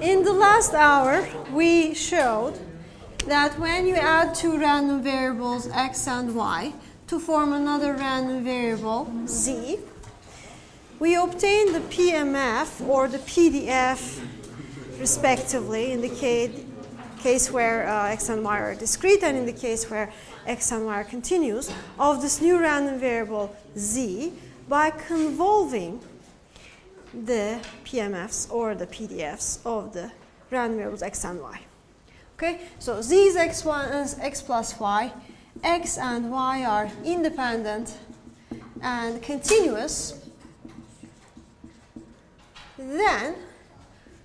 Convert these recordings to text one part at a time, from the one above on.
In the last hour, we showed that when you add two random variables x and y to form another random variable z, we obtain the PMF or the PDF respectively in the case, where uh, x and y are discrete and in the case where x and y are continuous of this new random variable z by convolving the PMFs or the PDFs of the random variables x and y. Okay, so z is x1 is x plus y, x and y are independent and continuous. Then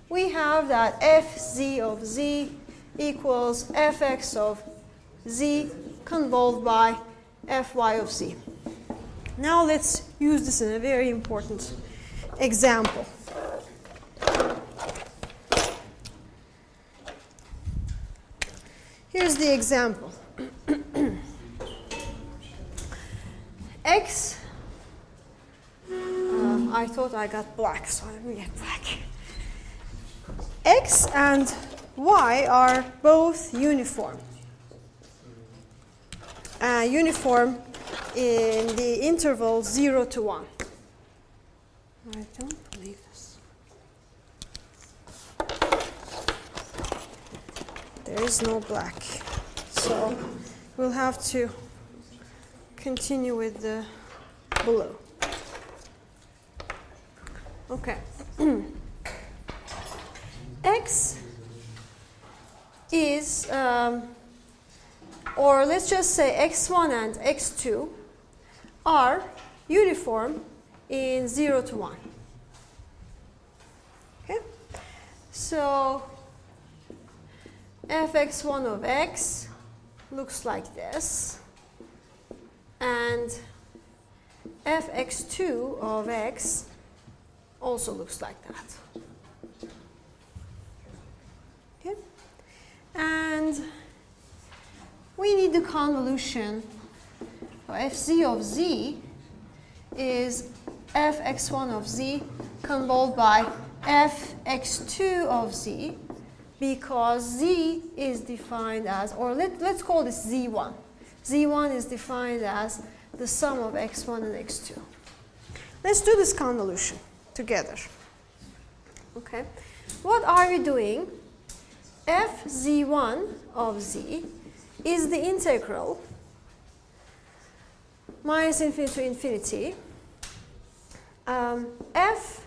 we have that fz of z equals fx of z convolved by fy of z. Now let's use this in a very important example. Here's the example. X, uh, I thought I got black, so let me get black. X and Y are both uniform. Uh, uniform in the interval 0 to 1. I don't believe this. There is no black. So we'll have to continue with the blue. Okay. X is, um, or let's just say x1 and x2 are uniform in 0 to 1. Okay? So fx1 of x looks like this. And fx2 of x also looks like that. Okay? And we need the convolution of fz of z is fx1 of z convolved by fx2 of z because z is defined as, or let, let's call this z1. z1 is defined as the sum of x1 and x2. Let's do this convolution together. Okay. What are we doing? fz1 of z is the integral minus infinity to infinity um, f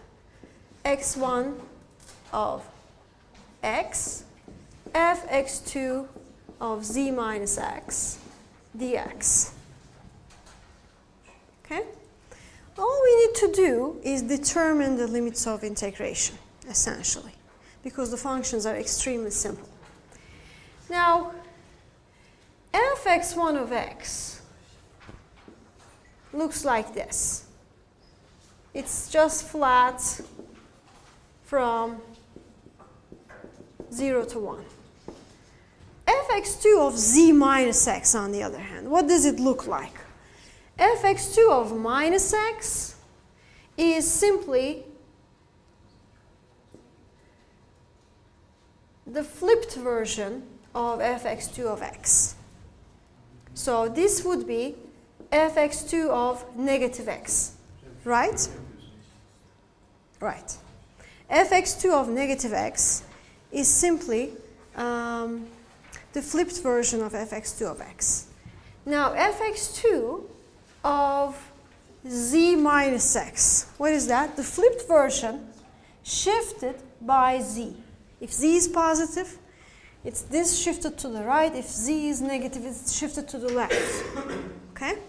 x1 of x f x2 of z minus x dx. Okay? All we need to do is determine the limits of integration, essentially, because the functions are extremely simple. Now, f x1 of x looks like this it's just flat from 0 to 1. fx2 of z minus x, on the other hand, what does it look like? fx2 of minus x is simply the flipped version of fx2 of x. So this would be fx2 of negative x, right? Right. fx2 of negative x is simply um, the flipped version of fx2 of x. Now, fx2 of z minus x, what is that? The flipped version shifted by z. If z is positive, it's this shifted to the right. If z is negative, it's shifted to the left. Okay?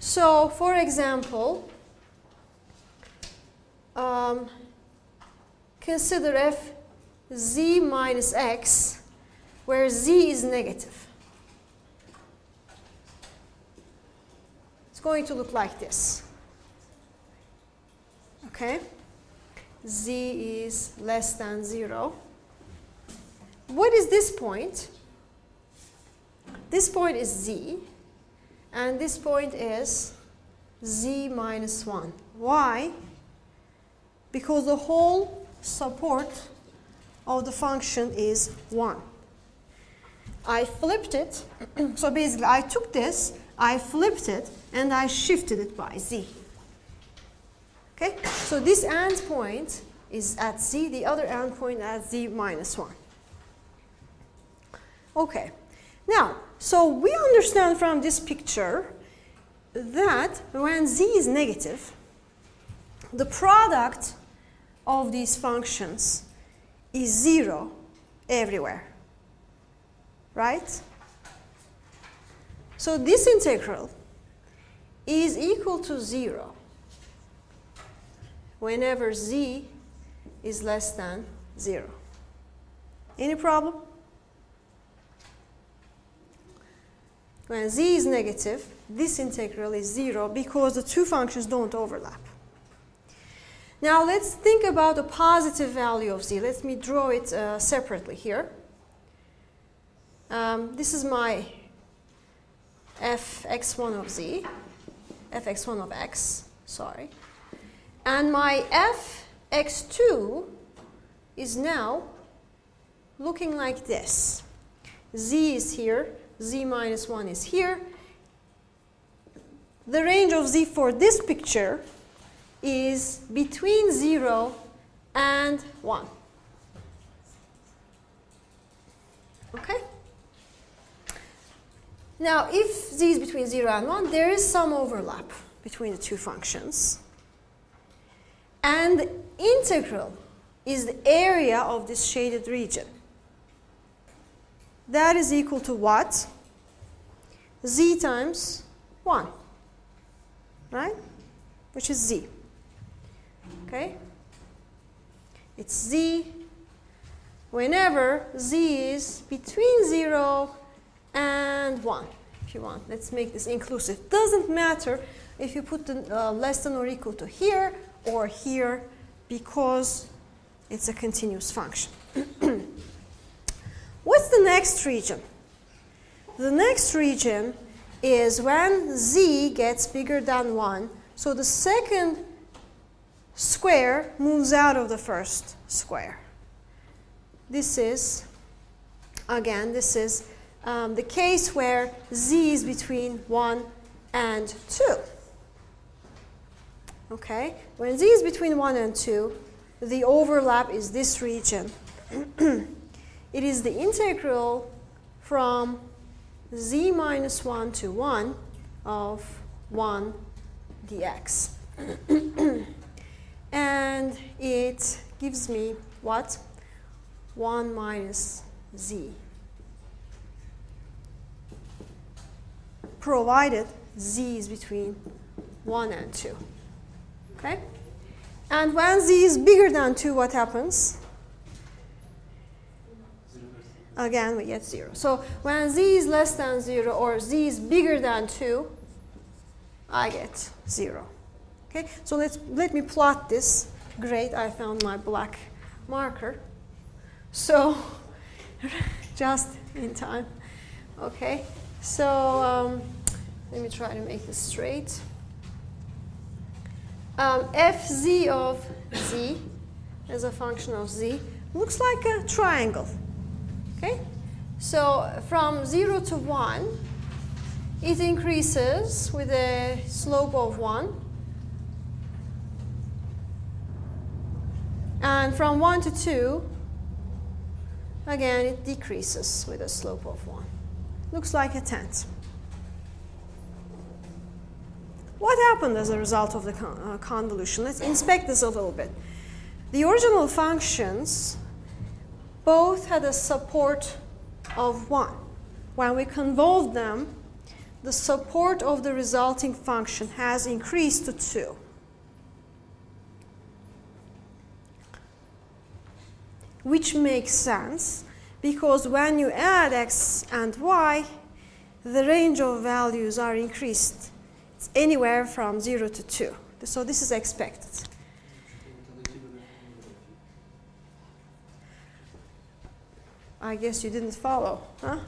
So, for example, um, consider f z minus x, where z is negative. It's going to look like this. Okay? z is less than 0. What is this point? This point is z, and this point is z minus 1. Why? Because the whole support of the function is 1. I flipped it. so basically, I took this, I flipped it, and I shifted it by z. Okay? So this end point is at z, the other end point at z minus 1. Okay. Now, so we understand from this picture that when z is negative, the product of these functions is 0 everywhere. Right? So this integral is equal to 0 whenever z is less than 0. Any problem? When z is negative, this integral is 0 because the two functions don't overlap. Now let's think about the positive value of z. Let me draw it uh, separately here. Um, this is my fx1 of z, fx1 of x, sorry. And my fx2 is now looking like this. z is here, z minus 1 is here. The range of z for this picture is between 0 and 1. Okay? Now, if z is between 0 and 1, there is some overlap between the two functions. And the integral is the area of this shaded region. That is equal to what? z times 1, right? Which is z. Okay? It's z whenever z is between 0 and 1, if you want. Let's make this inclusive. Doesn't matter if you put the uh, less than or equal to here or here because it's a continuous function. What's the next region? The next region is when z gets bigger than 1. So the second square moves out of the first square. This is, again, this is um, the case where z is between 1 and 2. Okay, when z is between 1 and 2, the overlap is this region. it is the integral from z minus 1 to 1 of 1 dx. and it gives me what? 1 minus z. Provided z is between 1 and 2. Okay? And when z is bigger than 2, what happens? Again, we get 0. So when z is less than 0 or z is bigger than 2, I get 0. Okay, so let's, let me plot this. Great, I found my black marker. So, just in time. Okay, so um, let me try to make this straight. Um, fz of z as a function of z looks like a triangle. Okay, so from 0 to 1, it increases with a slope of 1. And from 1 to 2, again, it decreases with a slope of 1. Looks like a tent. What happened as a result of the uh, convolution? Let's inspect this a little bit. The original functions both had a support of 1. When we convolved them, the support of the resulting function has increased to 2. Which makes sense because when you add x and y, the range of values are increased. It's anywhere from 0 to 2. So this is expected. I guess you didn't follow, huh?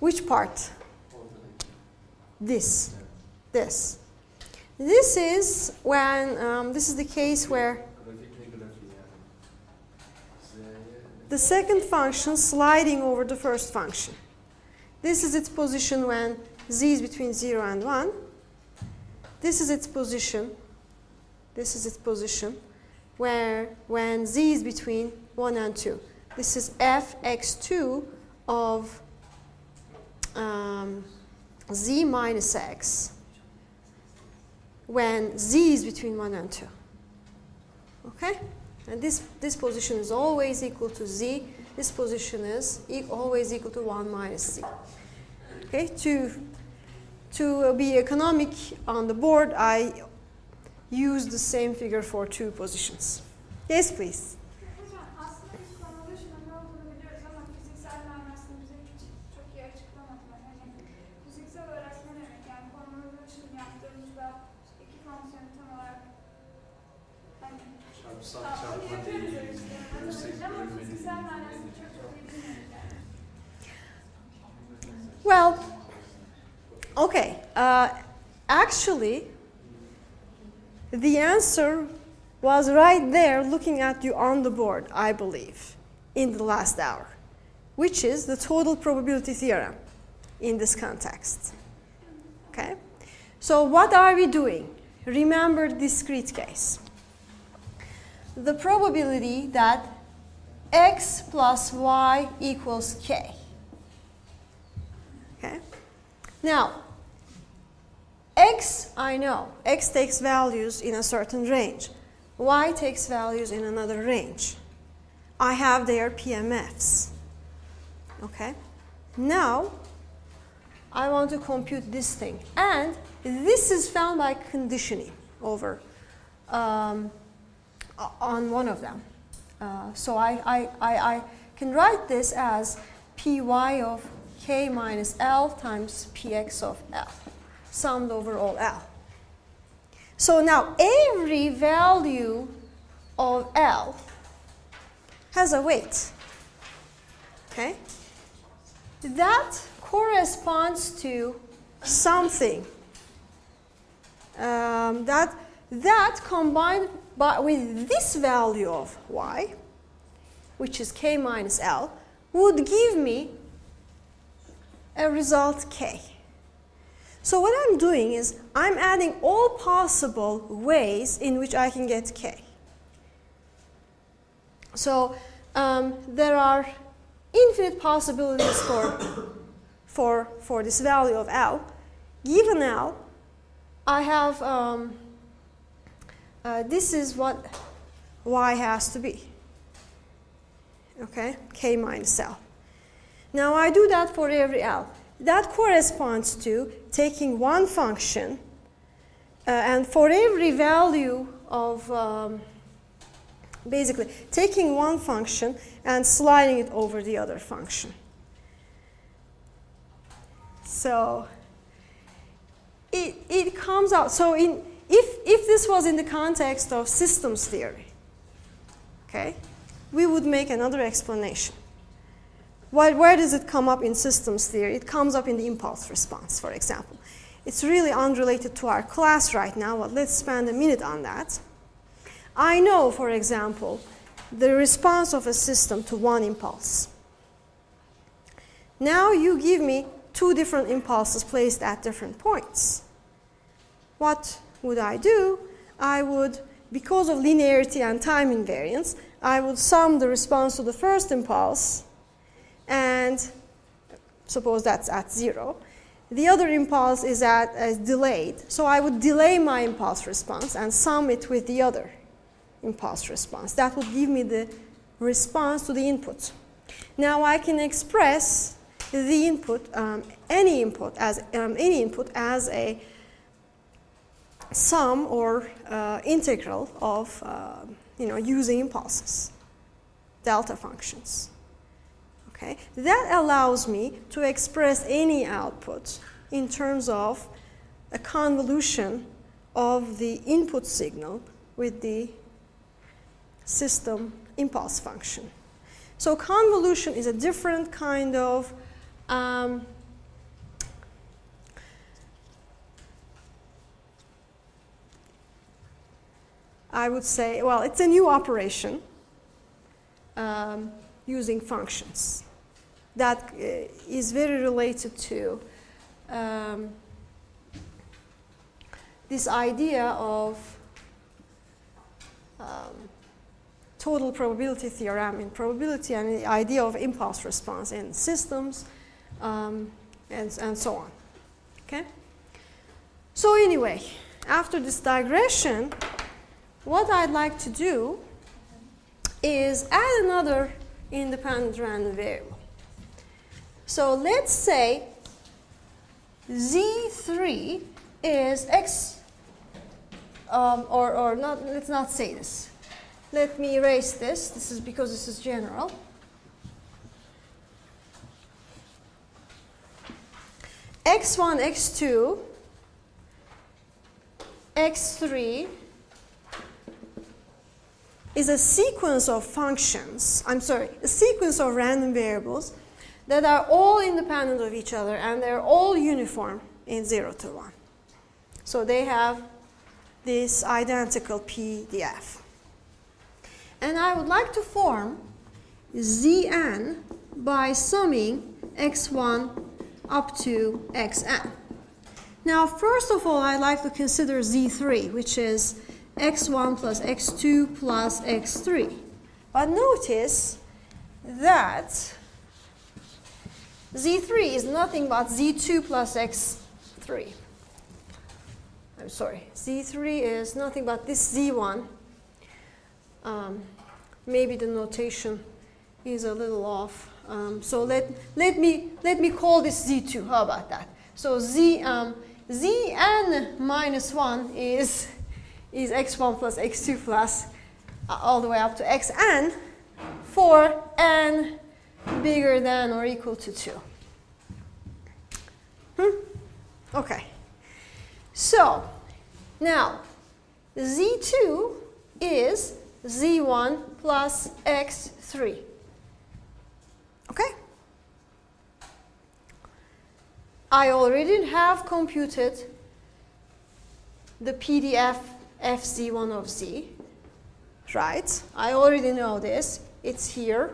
Which part? This. This. This is when, um, this is the case where the second function sliding over the first function. This is its position when z is between 0 and 1. This is its position. This is its position where when z is between 1 and 2. This is fx2 of um, z minus x when z is between 1 and 2. Okay? And this, this position is always equal to z. This position is e always equal to 1 minus z. Okay? To, to uh, be economic on the board, I use the same figure for two positions. Yes, please. Well, okay. Uh, actually, the answer was right there looking at you on the board, I believe, in the last hour, which is the total probability theorem in this context. Okay? So, what are we doing? Remember discrete case. The probability that x plus y equals k Okay? Now, x, I know, x takes values in a certain range. Y takes values in another range. I have their PMFs. Okay? Now, I want to compute this thing. And this is found by conditioning over um, on one of them. Uh, so I, I, I, I can write this as py of k minus L times px of L, summed over all L. So now every value of L has a weight. Okay? That corresponds to something. Um, that, that combined by, with this value of y, which is k minus L, would give me a result k. So what I'm doing is I'm adding all possible ways in which I can get k. So um, there are infinite possibilities for, for, for this value of L. Given L, I have, um, uh, this is what y has to be. Okay, k minus L. Now I do that for every L. That corresponds to taking one function uh, and for every value of, um, basically, taking one function and sliding it over the other function. So it, it comes out. So in, if, if this was in the context of systems theory, okay, we would make another explanation. Where does it come up in systems theory? It comes up in the impulse response, for example. It's really unrelated to our class right now, but let's spend a minute on that. I know, for example, the response of a system to one impulse. Now you give me two different impulses placed at different points. What would I do? I would, because of linearity and time invariance, I would sum the response to the first impulse and suppose that's at zero. The other impulse is at is delayed, so I would delay my impulse response and sum it with the other impulse response. That would give me the response to the input. Now I can express the input, um, any input as um, any input as a sum or uh, integral of uh, you know using impulses, delta functions. Okay? That allows me to express any output in terms of a convolution of the input signal with the system impulse function. So convolution is a different kind of um, I would say, well, it's a new operation. Um, using functions. That uh, is very related to um, this idea of um, total probability theorem in probability and the idea of impulse response in systems um, and, and so on. Okay? So anyway, after this digression, what I'd like to do is add another independent random variable. So let's say z3 is x, um, or, or not, let's not say this. Let me erase this. This is because this is general. x1, x2, x3 is a sequence of functions, I'm sorry, a sequence of random variables that are all independent of each other and they're all uniform in 0 to 1. So they have this identical PDF. And I would like to form Zn by summing x1 up to xn. Now, first of all, I'd like to consider Z3, which is x1 plus x2 plus x3. But notice that z3 is nothing but z2 plus x3. I'm sorry, z3 is nothing but this z1. Um, maybe the notation is a little off. Um, so let, let, me, let me call this z2. How about that? So z, um, zn minus 1 is is x1 plus x2 plus uh, all the way up to xn for n bigger than or equal to 2. Hmm? Okay. So, now, z2 is z1 plus x3. Okay? I already have computed the PDF fz1 of z, right? I already know this. It's here.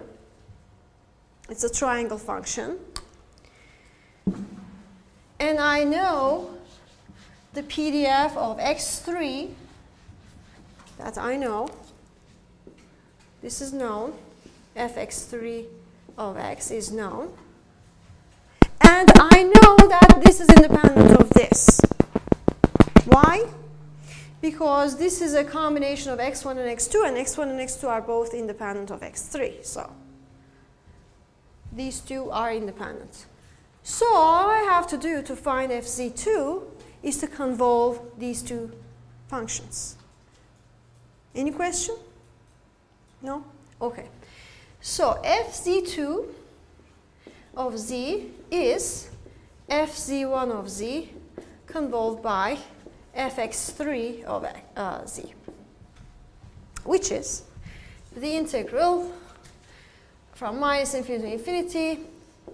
It's a triangle function. And I know the PDF of x3 that I know. This is known. fx3 of x is known. And I know that this is independent of this. Why? Because this is a combination of x1 and x2, and x1 and x2 are both independent of x3. So these two are independent. So all I have to do to find fz2 is to convolve these two functions. Any question? No? Okay. So fz2 of z is fz1 of z convolved by fx3 of uh, z, which is the integral from minus infinity to infinity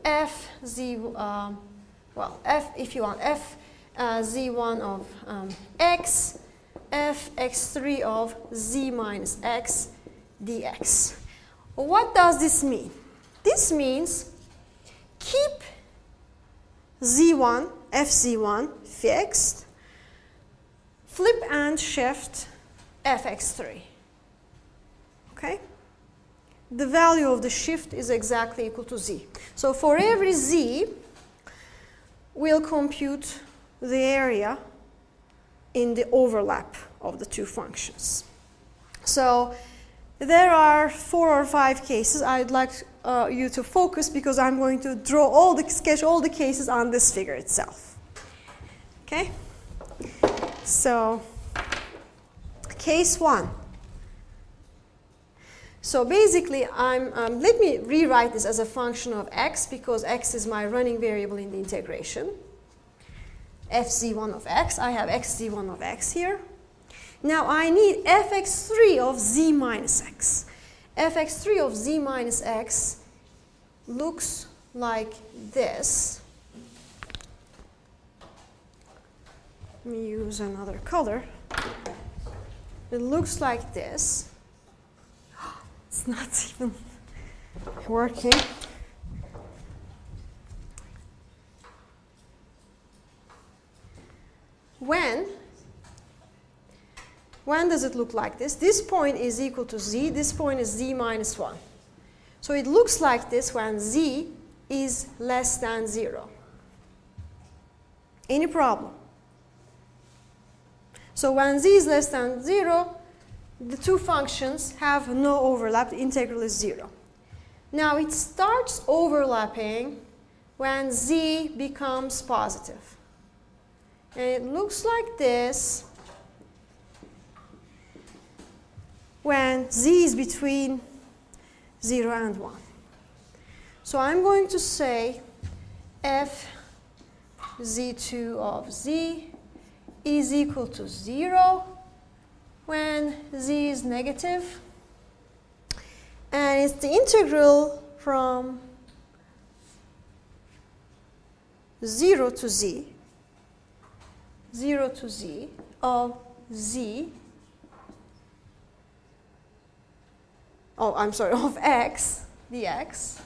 f z, um, well, f, if you want, f uh, z1 of um, x, f x3 of z minus x dx. What does this mean? This means keep z1, f z1 fixed flip and shift fx3. Okay? The value of the shift is exactly equal to z. So for every z, we'll compute the area in the overlap of the two functions. So there are four or five cases I'd like uh, you to focus because I'm going to draw all the sketch all the cases on this figure itself. Okay? So, case one. So basically, I'm, um, let me rewrite this as a function of x because x is my running variable in the integration. fz1 of x, I have xz1 of x here. Now I need fx3 of z minus x. fx3 of z minus x looks like this. Let me use another color. It looks like this. It's not even, working. When when does it look like this? This point is equal to z, this point is z minus 1. So it looks like this when z is less than 0. Any problem? So when z is less than 0, the two functions have no overlap. The integral is 0. Now it starts overlapping when z becomes positive. And it looks like this when z is between 0 and 1. So I'm going to say f z2 of z is equal to 0 when z is negative. And it's the integral from 0 to z, 0 to z of z oh, I'm sorry, of x dx,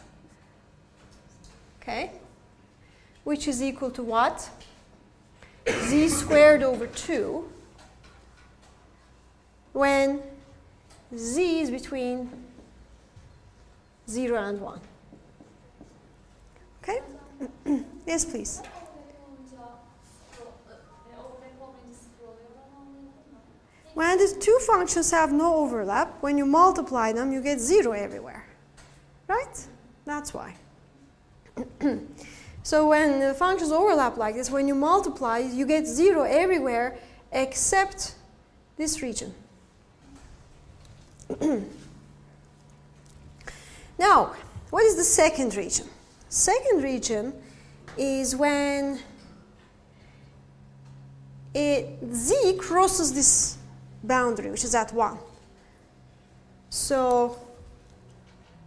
okay, which is equal to what? Z squared over 2 when z is between 0 and 1. Okay? yes, please. When the two functions have no overlap, when you multiply them, you get 0 everywhere. Right? That's why. so when the functions overlap like this, when you multiply, you get 0 everywhere except this region. now, what is the second region? Second region is when it, z crosses this boundary, which is at 1. So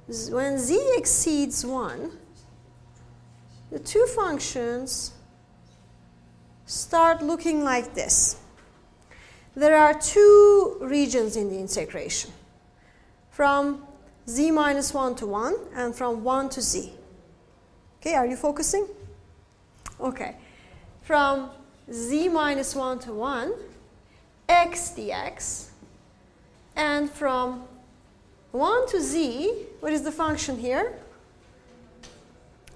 when z exceeds 1, the two functions start looking like this. There are two regions in the integration, from z minus 1 to 1 and from 1 to z. Okay, are you focusing? Okay. From z minus 1 to 1, x dx. And from 1 to z, what is the function here?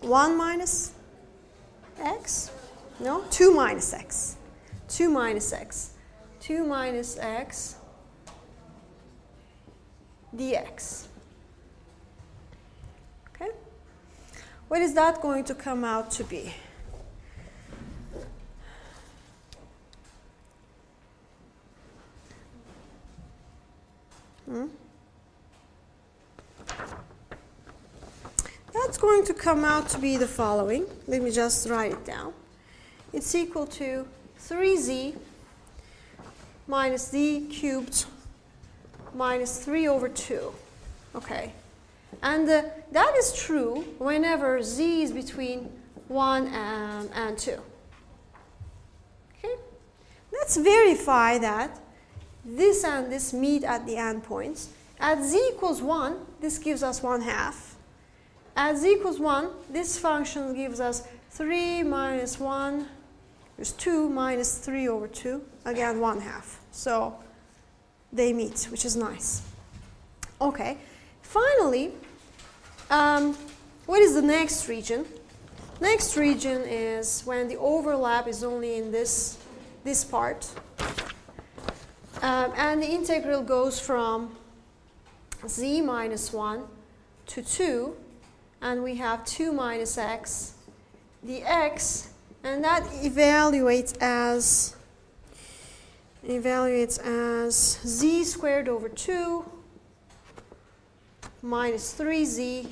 1 minus x? No, 2 minus x. 2 minus x. 2 minus x dx. Okay? What is that going to come out to be? Hmm? That's going to come out to be the following. Let me just write it down. It's equal to 3z minus z cubed minus 3 over 2. Okay. And uh, that is true whenever z is between 1 and, and 2. Okay. Let's verify that this and this meet at the endpoints. At z equals 1, this gives us 1 half. Z equals 1, this function gives us 3 minus 1, there's 2 minus 3 over 2, again 1 half. So they meet, which is nice. Okay, finally, um, what is the next region? Next region is when the overlap is only in this, this part. Um, and the integral goes from z minus 1 to 2, and we have 2 minus x dx, and that evaluates as evaluates as z squared over 2 minus 3z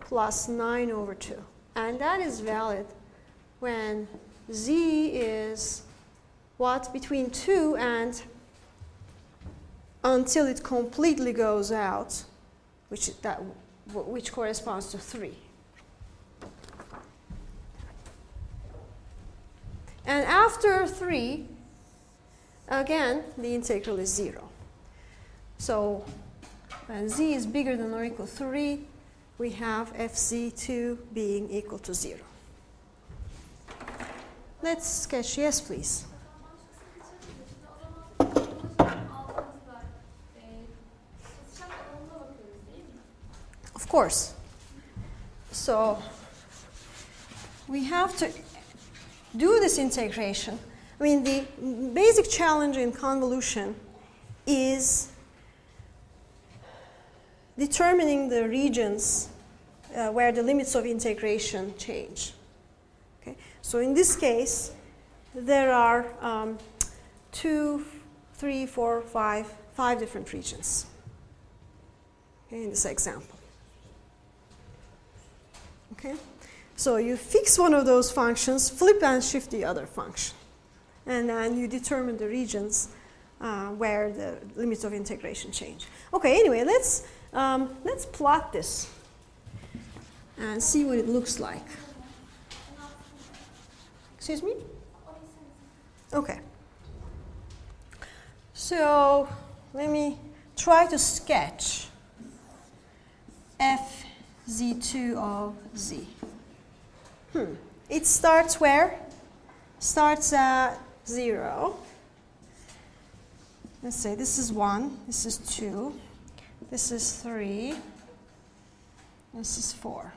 plus 9 over 2. And that is valid when z is what? Between 2 and until it completely goes out, which, that, which corresponds to 3. And after 3, again, the integral is 0. So when z is bigger than or equal to 3, we have fz2 being equal to 0. Let's sketch, yes please. Of course. So we have to do this integration. I mean, the basic challenge in convolution is determining the regions uh, where the limits of integration change. Okay? So in this case, there are um, two, three, four, five, five different regions okay, in this example. Okay? So you fix one of those functions, flip and shift the other function. And then you determine the regions uh, where the limits of integration change. Okay, anyway, let's, um, let's plot this and see what it looks like. Excuse me? Okay. So let me try to sketch f z2 of z. Hmm. It starts where? Starts at 0. Let's say this is 1, this is 2, this is 3, this is 4.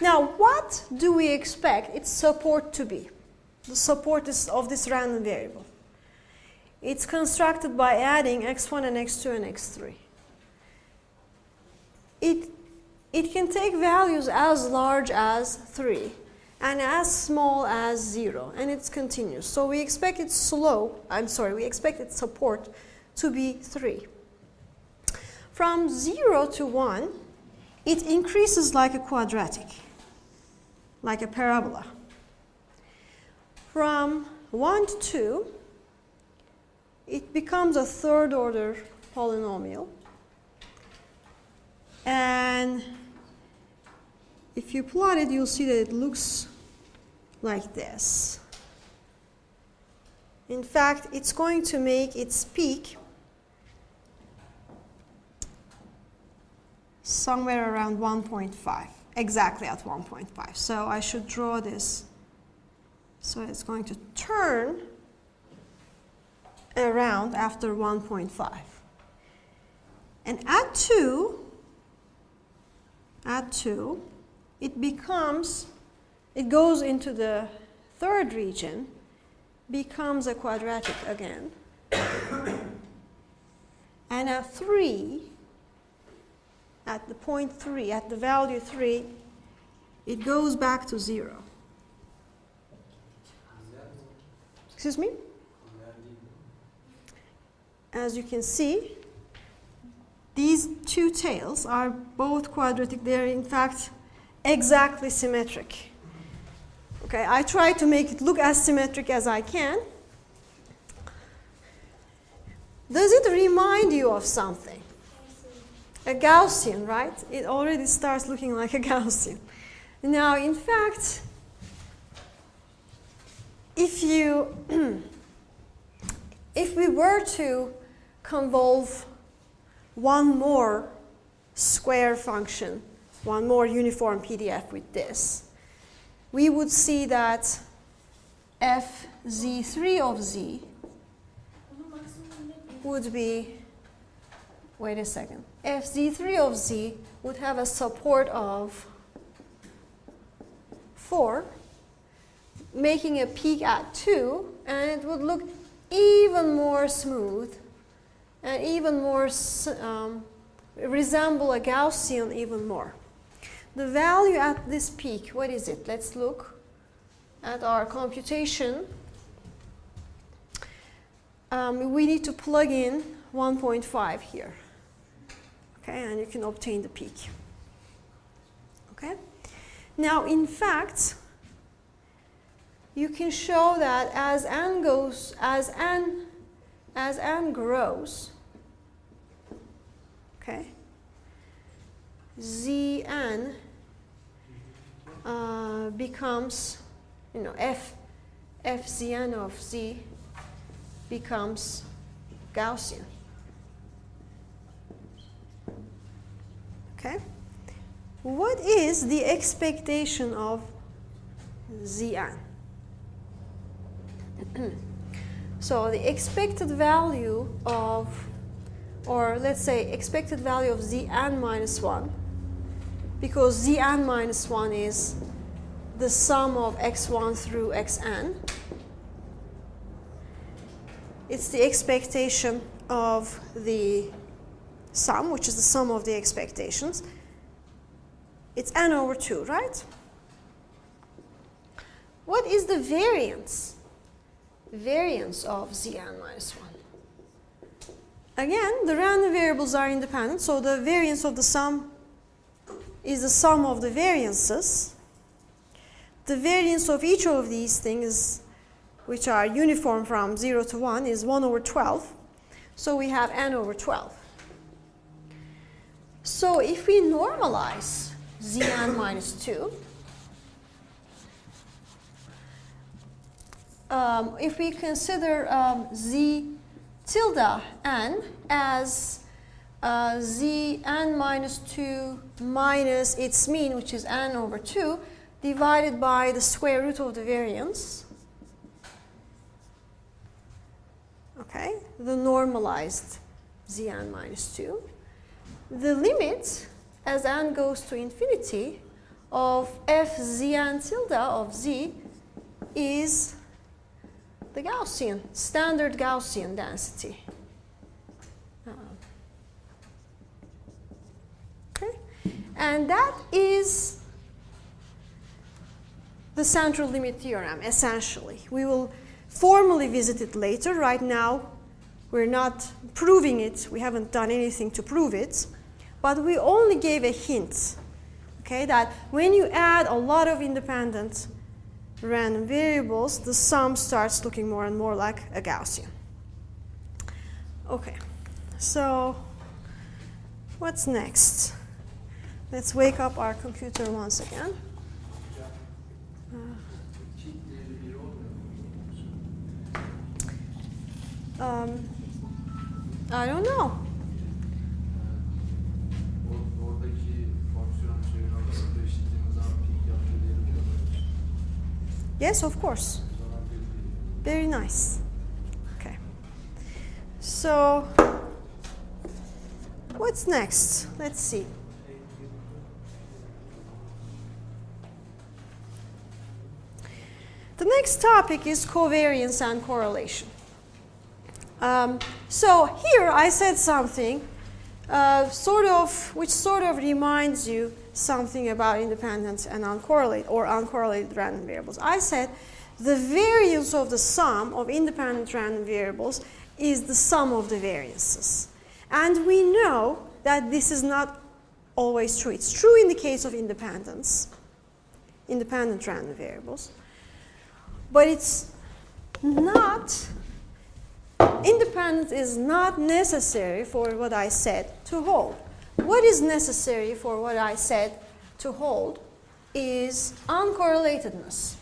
Now, what do we expect its support to be? The support is of this random variable. It's constructed by adding x1 and x2 and x3. It it can take values as large as 3 and as small as 0, and it's continuous. So we expect its slope, I'm sorry, we expect its support to be 3. From 0 to 1, it increases like a quadratic, like a parabola. From 1 to 2, it becomes a third order polynomial. And if you plot it, you'll see that it looks like this. In fact, it's going to make its peak somewhere around 1.5, exactly at 1.5. So I should draw this. So it's going to turn around after 1.5. And at 2, at 2, it becomes, it goes into the third region, becomes a quadratic again. and at 3, at the point 3, at the value 3, it goes back to 0. Excuse me? As you can see, these two tails are both quadratic. They're in fact exactly symmetric. Okay, I try to make it look as symmetric as I can. Does it remind you of something? A Gaussian, right? It already starts looking like a Gaussian. Now, in fact, if you if we were to convolve one more square function one more uniform PDF with this, we would see that fz3 of z would be, wait a second, fz3 of z would have a support of 4, making a peak at 2, and it would look even more smooth and even more um, resemble a Gaussian even more. The value at this peak, what is it? Let's look at our computation. Um, we need to plug in 1.5 here. Okay, and you can obtain the peak. Okay? Now, in fact, you can show that as n goes, as n, as n grows, okay, Zn uh, becomes, you know, f, f Zn of z becomes Gaussian. Okay? what is the expectation of Zn? so the expected value of, or let's say expected value of Zn minus 1, because Zn minus 1 is the sum of x1 through xn. It's the expectation of the sum, which is the sum of the expectations. It's n over 2, right? What is the variance? Variance of Zn minus 1. Again, the random variables are independent, so the variance of the sum is the sum of the variances. The variance of each of these things, which are uniform from 0 to 1, is 1 over 12. So we have n over 12. So if we normalize Zn minus 2, um, if we consider um, z tilde n as uh, z n minus 2 minus its mean, which is n over 2, divided by the square root of the variance. Okay, the normalized zn minus 2. The limit, as n goes to infinity, of f zn tilde of z is the Gaussian, standard Gaussian density. Okay, and that is the central limit theorem, essentially. We will formally visit it later. Right now, we're not proving it. We haven't done anything to prove it. But we only gave a hint, okay, that when you add a lot of independent random variables, the sum starts looking more and more like a Gaussian. Okay, so what's next? Let's wake up our computer once again. Um, I don't know. Yes, of course. Very nice. Okay. So, what's next? Let's see. The next topic is covariance and correlation. Um, so here I said something uh, sort of, which sort of reminds you something about independent and uncorrelated or uncorrelated random variables. I said the variance of the sum of independent random variables is the sum of the variances. And we know that this is not always true. It's true in the case of independence, independent random variables, but it's not independence is not necessary for what I said to hold. What is necessary for what I said to hold is uncorrelatedness.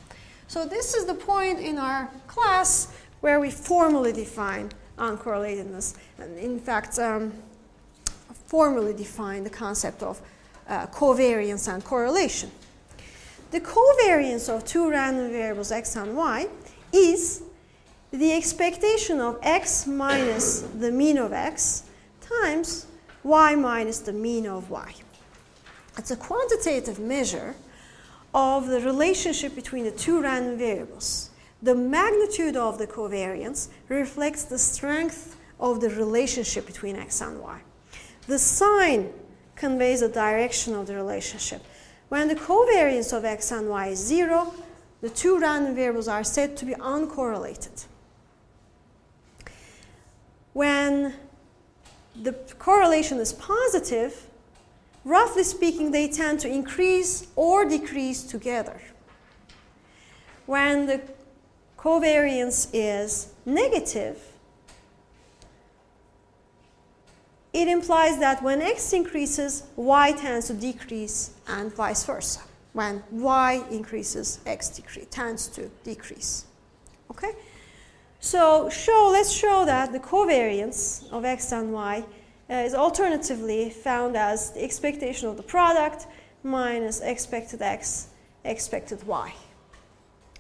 So this is the point in our class where we formally define uncorrelatedness, and in fact, um, formally define the concept of uh, covariance and correlation. The covariance of two random variables x and y is the expectation of x minus the mean of x times y minus the mean of y. It's a quantitative measure of the relationship between the two random variables. The magnitude of the covariance reflects the strength of the relationship between x and y. The sign conveys the direction of the relationship. When the covariance of x and y is zero, the two random variables are said to be uncorrelated when the correlation is positive, roughly speaking, they tend to increase or decrease together. When the covariance is negative, it implies that when x increases, y tends to decrease and vice versa. When y increases, x tends to decrease. Okay? So show, let's show that the covariance of x and y uh, is alternatively found as the expectation of the product minus expected x, expected y.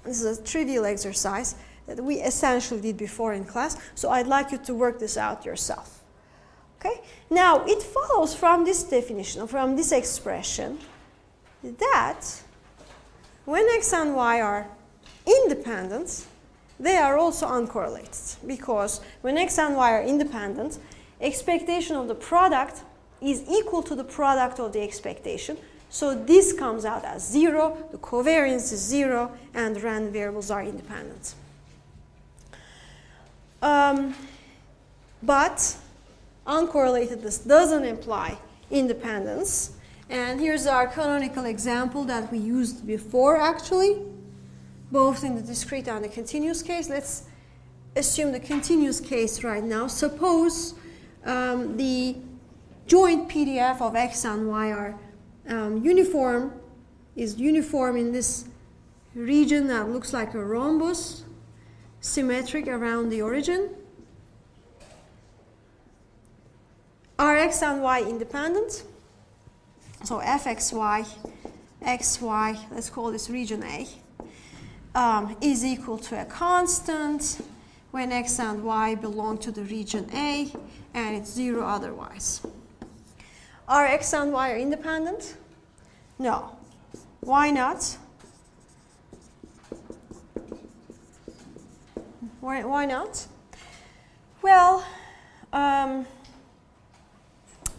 This is a trivial exercise that we essentially did before in class, so I'd like you to work this out yourself. Okay? Now, it follows from this definition, from this expression, that when x and y are independent, they are also uncorrelated because when x and y are independent, expectation of the product is equal to the product of the expectation. So this comes out as zero, the covariance is zero, and the random variables are independent. Um, but uncorrelatedness doesn't imply independence. And here's our canonical example that we used before actually, both in the discrete and the continuous case. Let's assume the continuous case right now. Suppose um, the joint PDF of x and y are um, uniform, is uniform in this region that looks like a rhombus, symmetric around the origin. Are x and y independent? So fxy, xy, let's call this region A, um, is equal to a constant when x and y belong to the region A and it's zero otherwise. Are x and y are independent? No. Why not? Why, why not? Well, um,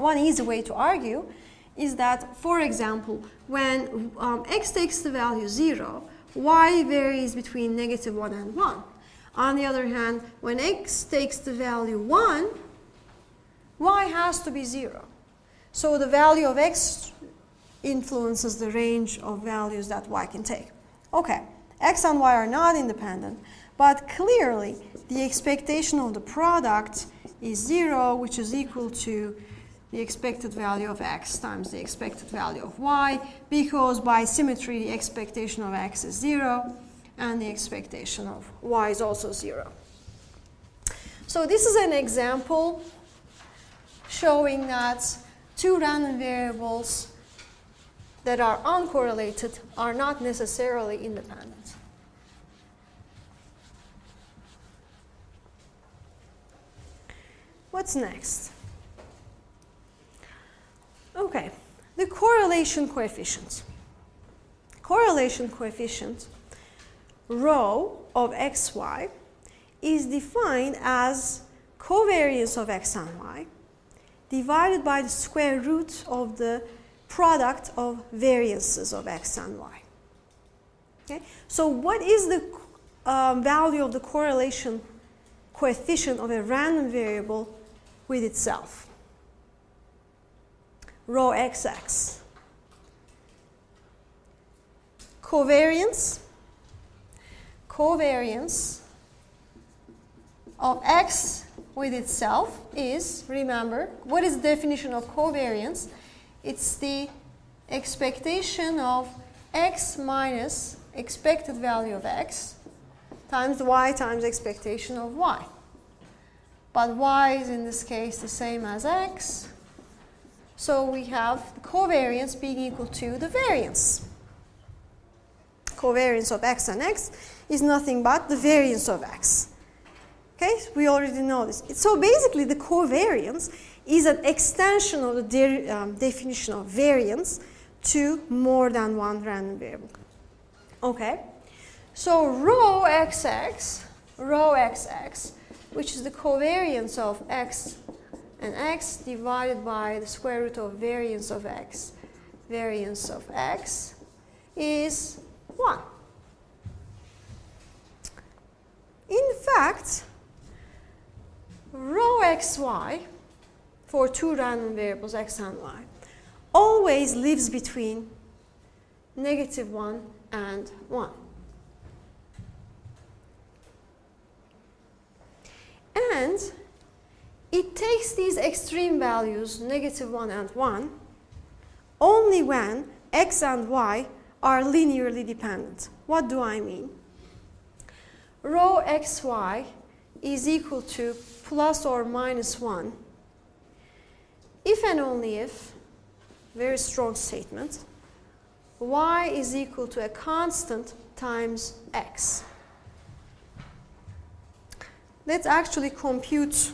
one easy way to argue is that, for example, when um, x takes the value 0, y varies between negative 1 and 1. On the other hand, when x takes the value 1, y has to be 0. So the value of x influences the range of values that y can take. Okay, x and y are not independent, but clearly the expectation of the product is 0, which is equal to the expected value of x times the expected value of y, because by symmetry the expectation of x is 0 and the expectation of y is also 0. So this is an example showing that two random variables that are uncorrelated are not necessarily independent. What's next? Okay, the correlation coefficient. Correlation coefficient, rho of xy, is defined as covariance of x and y divided by the square root of the product of variances of x and y. Okay? So what is the um, value of the correlation coefficient of a random variable with itself? Rho xx. Covariance, covariance of x with itself is, remember, what is the definition of covariance? It's the expectation of x minus expected value of x times y times expectation of y. But y is in this case the same as x. So we have the covariance being equal to the variance. Covariance of x and x is nothing but the variance of x. Okay, we already know this. So basically the covariance is an extension of the de um, definition of variance to more than one random variable. Okay, so rho xx, rho xx, which is the covariance of x and x divided by the square root of variance of x, variance of x, is 1. In fact, rho xy for two random variables x and y always lives between negative 1 and 1. And it takes these extreme values, negative 1 and 1, only when x and y are linearly dependent. What do I mean? Rho xy is equal to plus or minus 1 if and only if, very strong statement, y is equal to a constant times x. Let's actually compute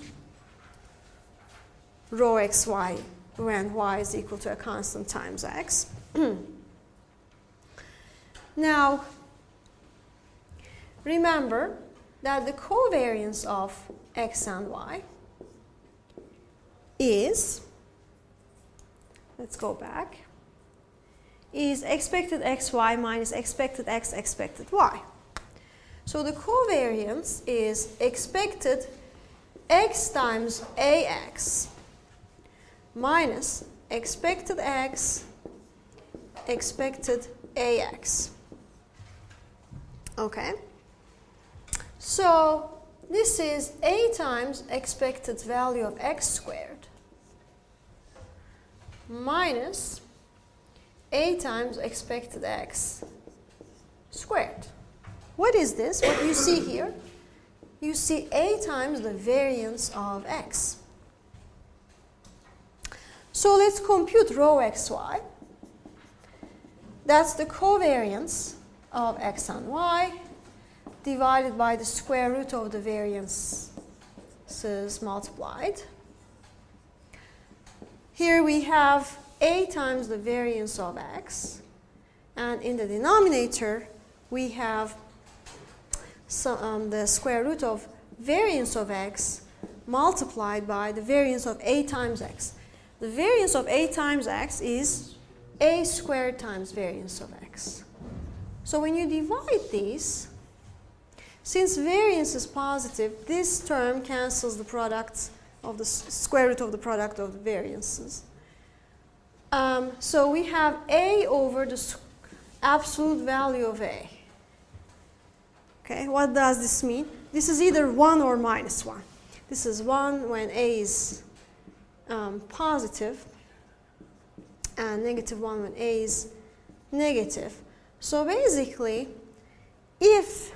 rho xy when y is equal to a constant times x. now, remember that the covariance of x and y is, let's go back, is expected xy minus expected x expected y. So the covariance is expected x times ax minus expected x expected ax. Okay? So this is a times expected value of x squared minus a times expected x squared. What is this? What you see here? You see a times the variance of x. So let's compute rho xy. That's the covariance of x and y divided by the square root of the variances multiplied. Here we have a times the variance of x, and in the denominator we have um, the square root of variance of x multiplied by the variance of a times x. The variance of a times x is a squared times variance of x. So when you divide these, since variance is positive, this term cancels the product of the square root of the product of the variances. Um, so we have a over the absolute value of a. Okay, what does this mean? This is either 1 or minus 1. This is 1 when a is um, positive and negative 1 when a is negative. So basically, if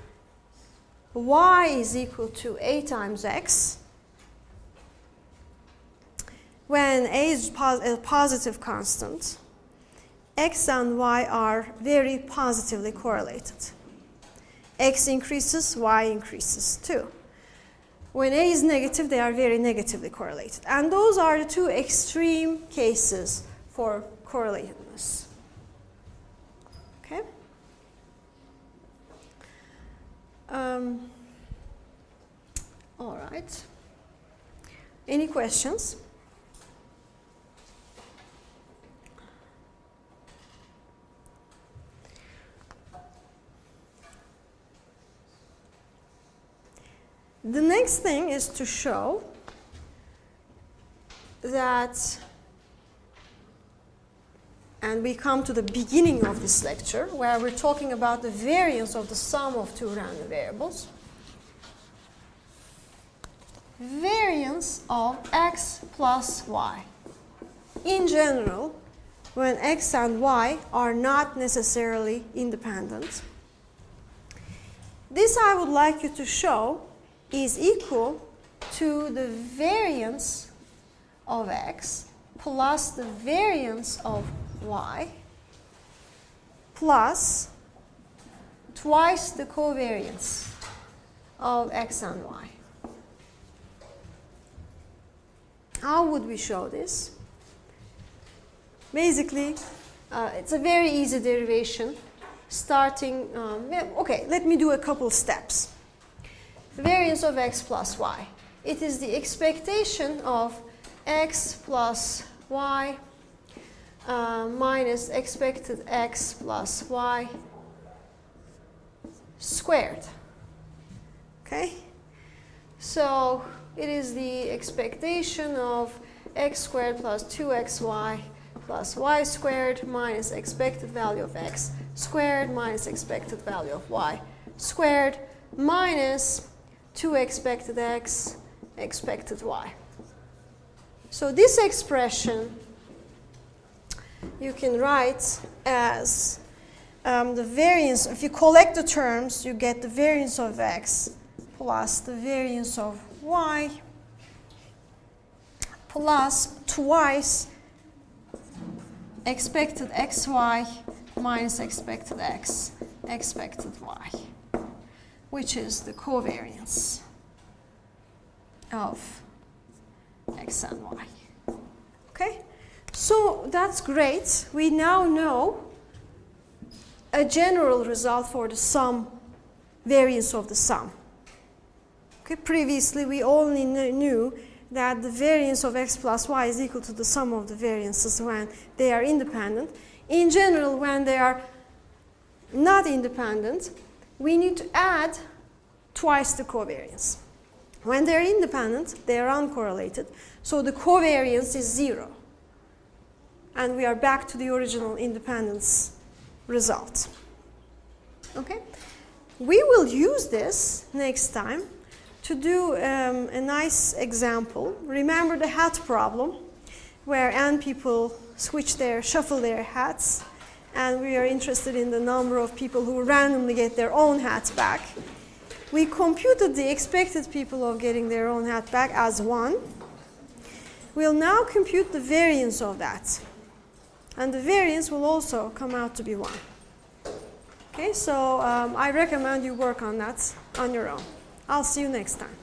y is equal to a times x, when a is pos a positive constant, x and y are very positively correlated. x increases, y increases too. When a is negative, they are very negatively correlated. And those are the two extreme cases for correlatedness. Okay? Um, all right. Any questions? The next thing is to show that, and we come to the beginning of this lecture where we're talking about the variance of the sum of two random variables. Variance of x plus y. In general, when x and y are not necessarily independent. This I would like you to show is equal to the variance of x plus the variance of y plus twice the covariance of x and y. How would we show this? Basically, uh, it's a very easy derivation starting, um, okay, let me do a couple steps variance of x plus y. It is the expectation of x plus y uh, minus expected x plus y squared. Okay? So it is the expectation of x squared plus 2xy plus y squared minus expected value of x squared minus expected value of y squared minus 2 expected x, expected y. So this expression you can write as um, the variance, if you collect the terms, you get the variance of x plus the variance of y plus twice expected xy minus expected x, expected y, which is the covariance of x and y. Okay? So that's great. We now know a general result for the sum variance of the sum. Okay, previously we only knew that the variance of x plus y is equal to the sum of the variances when they are independent. In general, when they are not independent, we need to add twice the covariance. When they're independent, they are uncorrelated, so the covariance is zero. And we are back to the original independence result. Okay? We will use this next time to do um, a nice example. Remember the hat problem, where n people switch their, shuffle their hats, and we are interested in the number of people who randomly get their own hats back. We computed the expected people of getting their own hat back as 1. We'll now compute the variance of that. And the variance will also come out to be 1. Okay, so um, I recommend you work on that on your own. I'll see you next time.